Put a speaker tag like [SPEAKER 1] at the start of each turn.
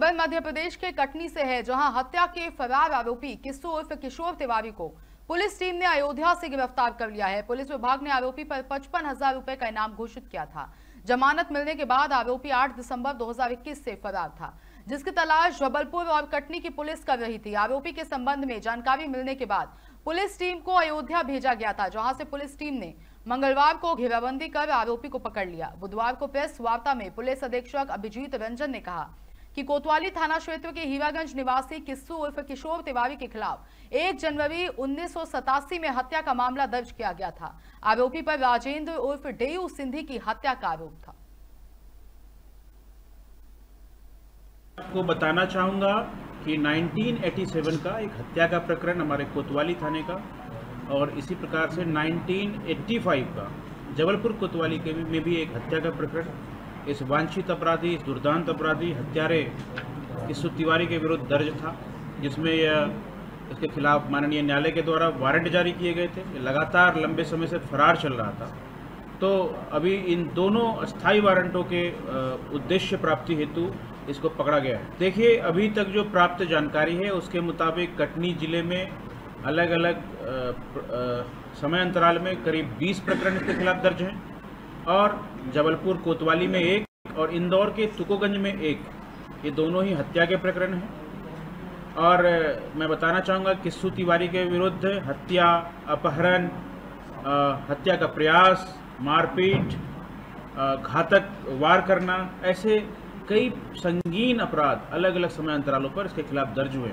[SPEAKER 1] खबर मध्य प्रदेश के कटनी से है, जहाँ हत्या के फरार आरोपी किस्सू उर्फ़ किशोर तिवारी को पुलिस टीम ने अयोध्या से गिरफ़्तार कर लिया है। पुलिस विभाग ने आरोपी पर पचपन हज़ार रुपए का इनाम घोषित किया था। जमानत मिलने के बाद आरोपी 8 दिसंबर 2021 से फरार था, जिसकी तलाश जबलपुर और कटनी की पुलिस कर रही थी। आरोपी के संबंध में जानकारी मिलने के बाद पुलिस टीम को अयोध्या भेजा गया था, जहाँ से पुलिस टीम ने मंगलवार को घेराबंदी कर आरोपी को पकड़ लिया। बुधवार को प्रेस वार्ता में पुलिस अधीक्षक अभिजीत रंजन ने कहा कि कोतवाली थाना क्षेत्र के हीरागंज निवासी किस्सू उर्फ़ किशोर तिवारी के खिलाफ 1 जनवरी उन्नीस में हत्या का मामला दर्ज किया गया था। आरोपी पर राजेंद्र उर्फ़ डेयू सिंधी की हत्या का आरोप था।
[SPEAKER 2] आपको बताना चाहूँगा कि 1987 का एक हत्या का प्रकरण हमारे कोतवाली थाने का और इसी प्रकार से 1985 का जबलपुर कोतवाली के में भी एक हत्या का प्रकरण इस वांछित अपराधी, इस दुर्दांत अपराधी हत्यारे किस्सु तिवारी के विरुद्ध दर्ज था, जिसमें यह इसके खिलाफ माननीय न्यायालय के द्वारा वारंट जारी किए गए थे। लगातार लंबे समय से फरार चल रहा था। तो अभी इन दोनों अस्थाई वारंटों के उद्देश्य प्राप्ति हेतु इसको पकड़ा गया है। देखिए, अभी तक जो प्राप्त जानकारी है, उसके मुताबिक कटनी ज़िले में अलग अलग समय अंतराल में करीब 20 प्रकरण इसके खिलाफ दर्ज हैं। और जबलपुर कोतवाली में एक और इंदौर के तुकोगंज में एक। ये दोनों ही हत्या के प्रकरण हैं। और मैं बताना चाहूँगा किस्सू तिवारी के विरुद्ध हत्या, अपहरण हत्या का प्रयास, मारपीट घातक वार करना, ऐसे कई संगीन अपराध अलग अलग समय अंतरालों पर इसके खिलाफ दर्ज हुए